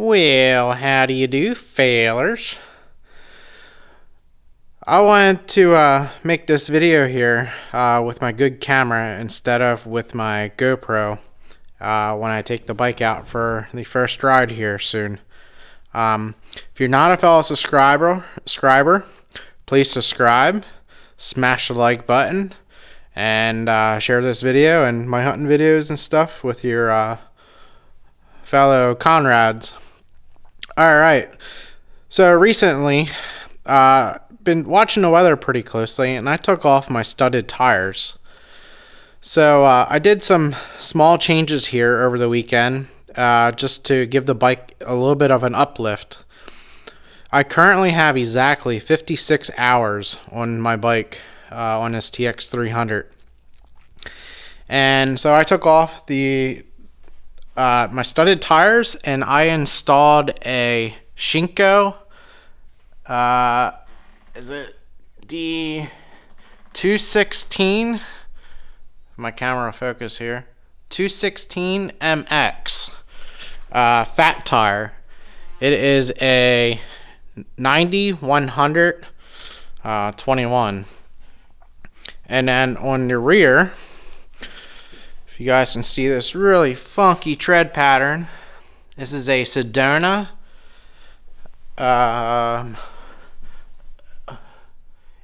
Well, how do you do, failers? I wanted to uh, make this video here uh, with my good camera instead of with my GoPro uh, when I take the bike out for the first ride here soon. Um, if you're not a fellow subscriber, subscriber, please subscribe, smash the like button, and uh, share this video and my hunting videos and stuff with your uh, fellow Conrads. All right. So recently, uh, been watching the weather pretty closely, and I took off my studded tires. So uh, I did some small changes here over the weekend, uh, just to give the bike a little bit of an uplift. I currently have exactly 56 hours on my bike uh, on STX 300, and so I took off the uh, my studded tires and I installed a Shinko. Uh, is it D 216? My camera focus here. 216 MX uh, fat tire. It is a 90 100 uh, 21. And then on the rear, you guys can see this really funky tread pattern. This is a Sedona um,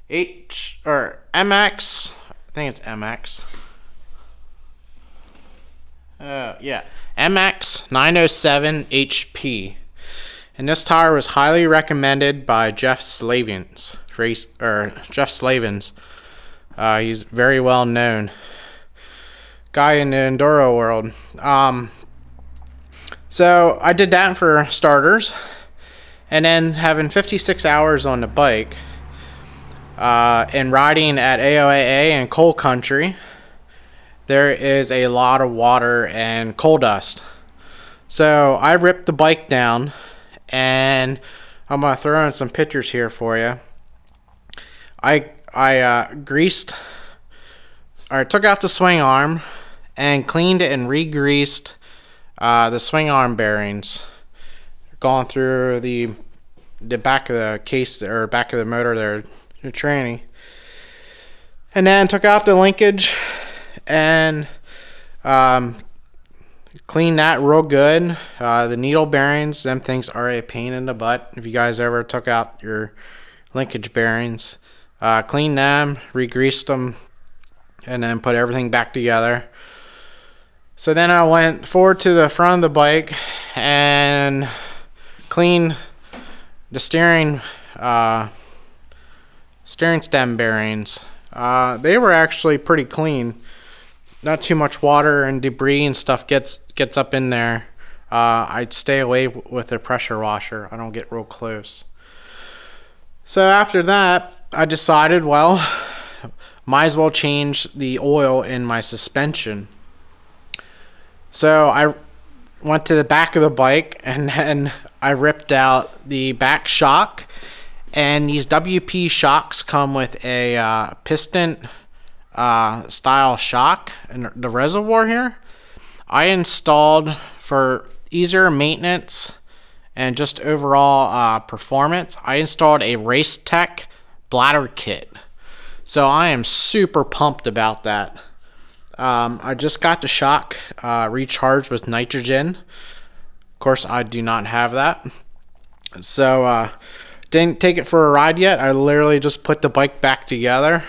H or MX. I think it's MX. Uh, yeah, MX 907 HP. And this tire was highly recommended by Jeff Slavens. Race or Jeff Slavens. Uh, he's very well known guy in the enduro world. Um, so I did that for starters, and then having 56 hours on the bike uh, and riding at AOAA and coal country, there is a lot of water and coal dust. So I ripped the bike down, and I'm gonna throw in some pictures here for you. I I uh, greased or took out the swing arm and cleaned and re-greased uh, the swing arm bearings. Gone through the the back of the case or back of the motor there, the tranny, and then took out the linkage and um, cleaned that real good. Uh, the needle bearings, them things are a pain in the butt. If you guys ever took out your linkage bearings, uh, clean them, re-greased them, and then put everything back together. So then I went forward to the front of the bike and cleaned the steering uh, steering stem bearings. Uh, they were actually pretty clean. Not too much water and debris and stuff gets gets up in there. Uh, I'd stay away with a pressure washer. I don't get real close. So after that, I decided, well, might as well change the oil in my suspension. So I went to the back of the bike and then I ripped out the back shock. And these WP shocks come with a uh, piston uh, style shock and the reservoir here. I installed for easier maintenance and just overall uh, performance. I installed a Race Tech bladder kit. So I am super pumped about that. Um, I just got the shock uh, recharged with nitrogen. Of course, I do not have that. So, uh, didn't take it for a ride yet. I literally just put the bike back together.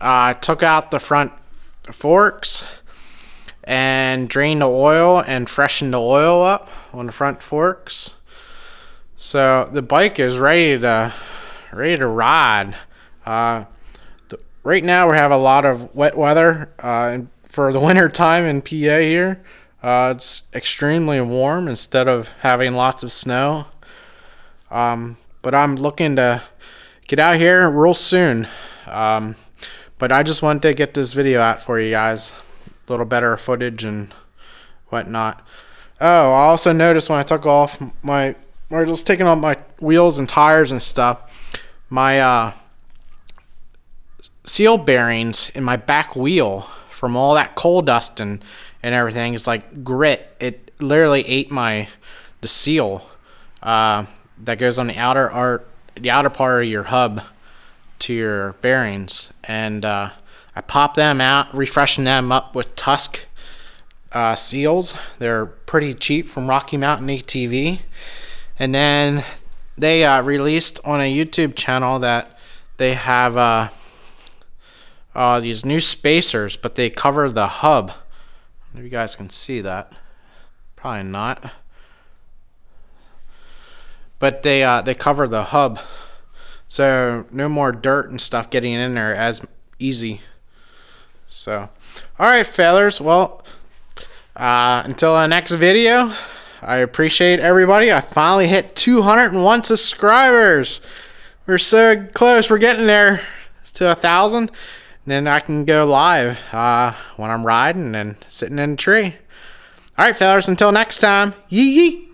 Uh, I took out the front forks and drained the oil and freshened the oil up on the front forks. So the bike is ready to ready to ride. Uh, right now we have a lot of wet weather uh, for the winter time in PA here. Uh, it's extremely warm instead of having lots of snow. Um, but I'm looking to get out here real soon. Um, but I just wanted to get this video out for you guys. A little better footage and whatnot. Oh, I also noticed when I took off my, or just taking off my wheels and tires and stuff, my uh, seal bearings in my back wheel from all that coal dust and, and everything is like grit. It literally ate my the seal uh, that goes on the outer art, the outer part of your hub to your bearings, and uh, I pop them out, refreshing them up with Tusk uh, seals. They're pretty cheap from Rocky Mountain ATV, and then they uh, released on a YouTube channel that they have uh, these new spacers, but they cover the hub. If you guys can see that, probably not. But they uh, they cover the hub, so no more dirt and stuff getting in there as easy. So, all right, fellas. Well, uh, until the next video. I appreciate everybody. I finally hit 201 subscribers. We're so close. We're getting there to a thousand. Then I can go live uh, when I'm riding and sitting in a tree. All right, fellas. Until next time. Yee yee.